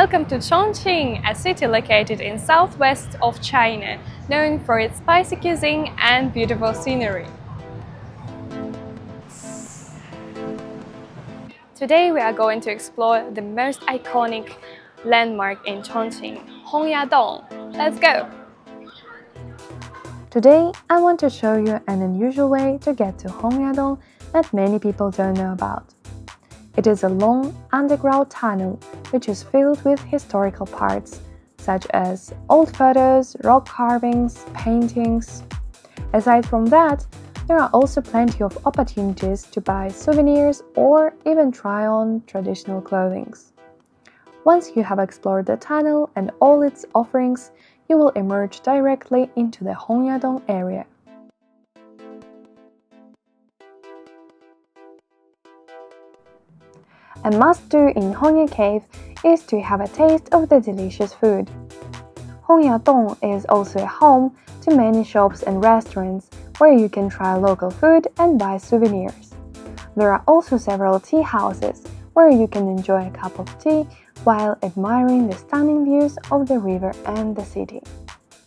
Welcome to Chongqing, a city located in southwest of China, known for its spicy cuisine and beautiful scenery. Today we are going to explore the most iconic landmark in Chongqing, Hongyadong. Let's go! Today, I want to show you an unusual way to get to Hongyadong that many people don't know about. It is a long underground tunnel which is filled with historical parts, such as old photos, rock carvings, paintings. Aside from that, there are also plenty of opportunities to buy souvenirs or even try on traditional clothing. Once you have explored the tunnel and all its offerings, you will emerge directly into the Hongyadong area. A must-do in Hongya Cave is to have a taste of the delicious food. Hongyadong is also a home to many shops and restaurants where you can try local food and buy souvenirs. There are also several tea houses where you can enjoy a cup of tea while admiring the stunning views of the river and the city.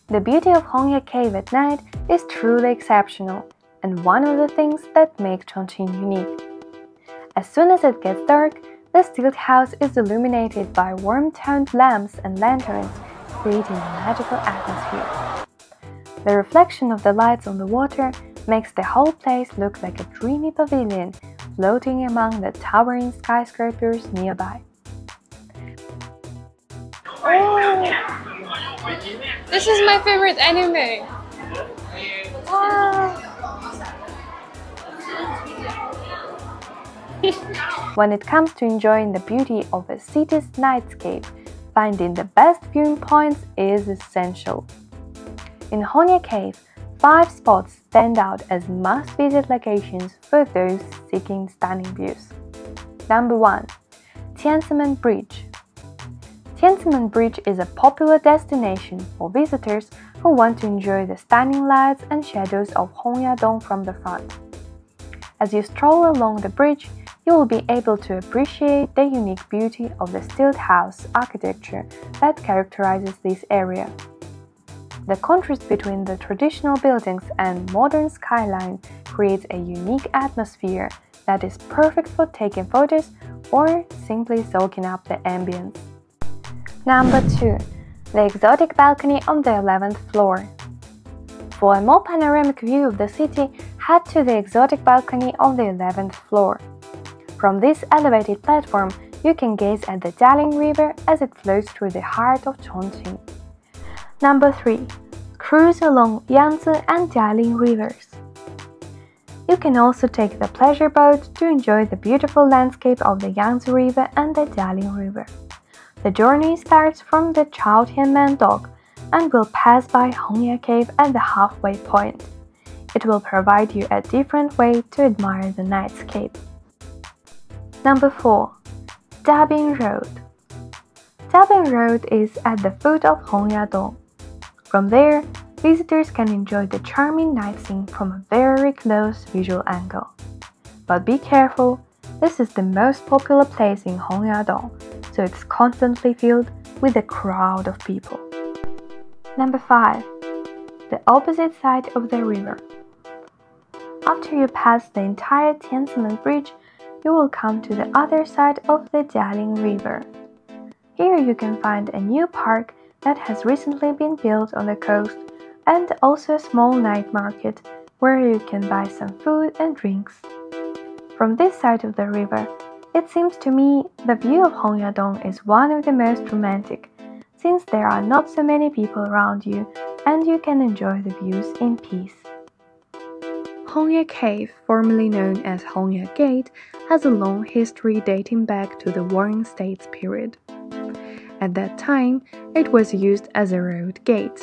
The beauty of Hongya Cave at night is truly exceptional and one of the things that make Chongqing unique. As soon as it gets dark, the stilt house is illuminated by warm-toned lamps and lanterns, creating a magical atmosphere. The reflection of the lights on the water makes the whole place look like a dreamy pavilion floating among the towering skyscrapers nearby. Oh, this is my favorite anime. Wow. when it comes to enjoying the beauty of a city's nightscape, finding the best viewing points is essential. In Hongya Cave, five spots stand out as must-visit locations for those seeking stunning views. Number 1. Qiansimen Bridge Qiansimen Bridge is a popular destination for visitors who want to enjoy the stunning lights and shadows of Hongyadong from the front. As you stroll along the bridge, you will be able to appreciate the unique beauty of the stilt house architecture that characterizes this area. The contrast between the traditional buildings and modern skyline creates a unique atmosphere that is perfect for taking photos or simply soaking up the ambience. Number 2. The exotic balcony on the 11th floor. For a more panoramic view of the city, head to the exotic balcony on the 11th floor. From this elevated platform, you can gaze at the Jialing River as it flows through the heart of Chongqing. Number 3. Cruise along Yangtze and Jialing rivers. You can also take the pleasure boat to enjoy the beautiful landscape of the Yangtze River and the Jialing River. The journey starts from the Chaotianmen Dock and will pass by Hongya Cave at the halfway point. It will provide you a different way to admire the nightscape. Number 4. Jiabin Road Jiabin Road is at the foot of Hongyadong. From there, visitors can enjoy the charming night scene from a very close visual angle. But be careful, this is the most popular place in Hongyadong, so it's constantly filled with a crowd of people. Number 5. The opposite side of the river. After you pass the entire Qiansimen Bridge, you will come to the other side of the Jialing River. Here you can find a new park that has recently been built on the coast and also a small night market where you can buy some food and drinks. From this side of the river, it seems to me the view of Hongyadong is one of the most romantic, since there are not so many people around you and you can enjoy the views in peace. Hongya Cave, formerly known as Hongya Gate, has a long history dating back to the Warring States period. At that time, it was used as a road gate.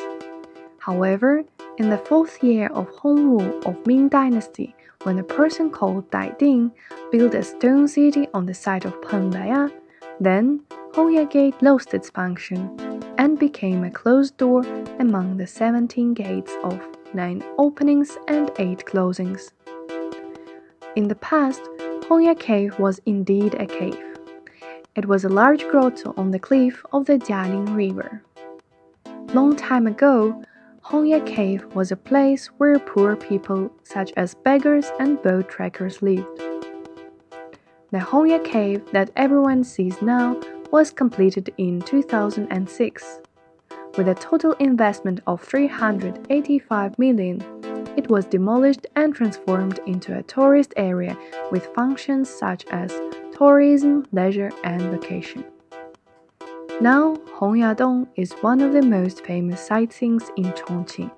However, in the fourth year of Hongwu of Ming Dynasty, when a person called Dai Ding built a stone city on the site of Penglaya, then Hongya Gate lost its function and became a closed door among the 17 gates of 9 openings and 8 closings. In the past, Hongya Cave was indeed a cave. It was a large grotto on the cliff of the Jialing River. Long time ago, Hongye Cave was a place where poor people such as beggars and boat trekkers lived. The Hongye Cave that everyone sees now was completed in 2006. With a total investment of 385 million, it was demolished and transformed into a tourist area with functions such as tourism, leisure, and vacation. Now, Hongyadong is one of the most famous sightseeings in Chongqing.